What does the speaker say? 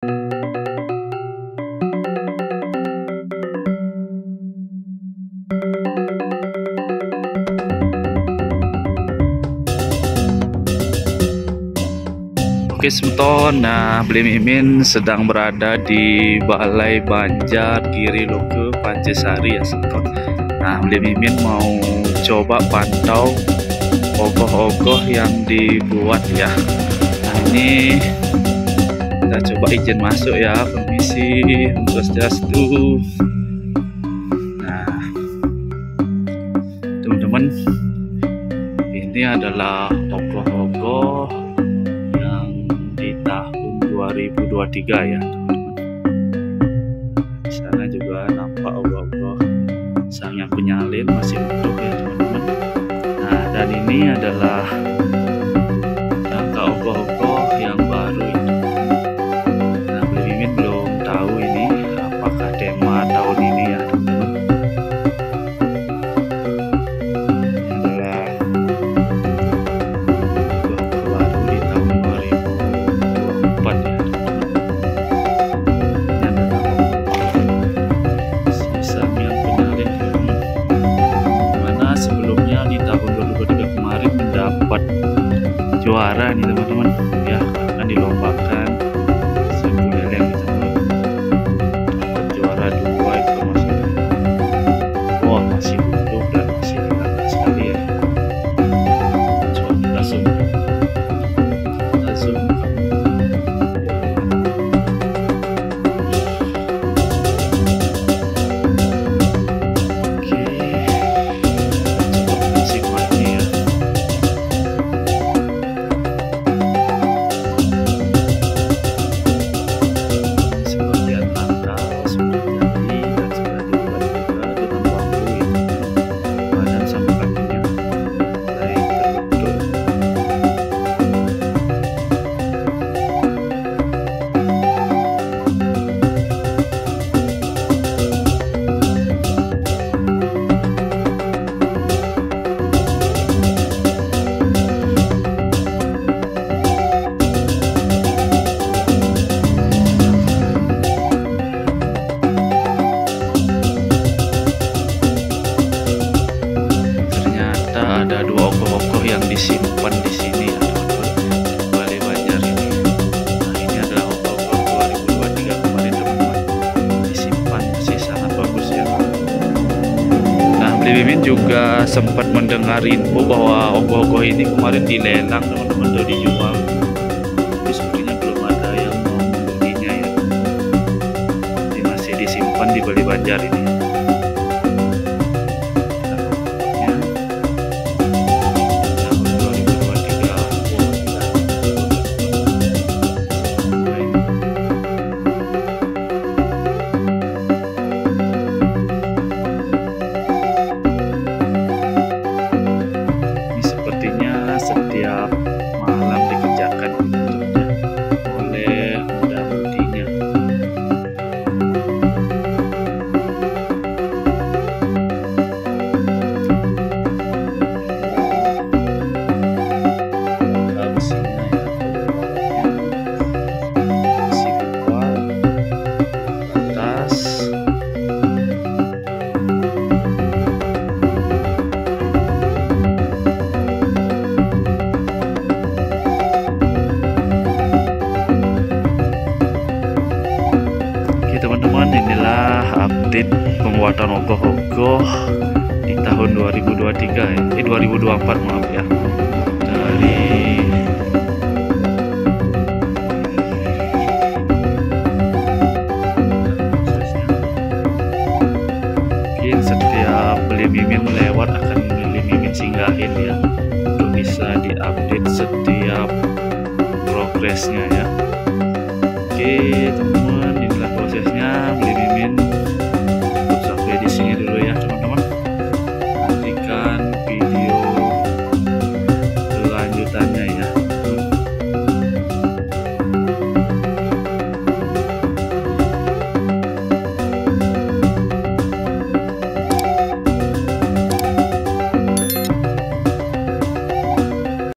Oke semeton, nah Beli Mimin sedang berada di Balai Banjar Giri Loke Pancesari ya semeton. Nah Beli Mimin mau coba pantau ogoh-ogoh yang dibuat ya. Nah ini kita coba izin masuk ya, permisi, tuh. Nah. Teman-teman ini adalah ogoh-ogoh 2023 ya teman-teman. Di sana juga nampak Allah-Allah sang yang penyalin masih utuh ya teman-teman. Nah dan ini adalah juara nih teman-teman. Ya akan dilombakan disimpan di sini ya teman-teman Balai Banjar ini nah ini adalah ogoh-ogoh 2023 kemarin teman-teman. Disimpan masih sangat bagus ya. Nah Beli Mimin juga sempat mendengar info bahwa ogoh-ogoh ini kemarin dilelang teman-teman atau dijual tapi sepertinya belum ada yang membelinya ya. Ini masih disimpan di Bali Banjar ini update pembuatan ogoh-ogoh di tahun 2023 ya. Eh 2024 maaf ya. Dari mungkin setiap beli mimin lewat akan beli mimin singgahin ya. Untuk bisa diupdate setiap progresnya ya. Oke teman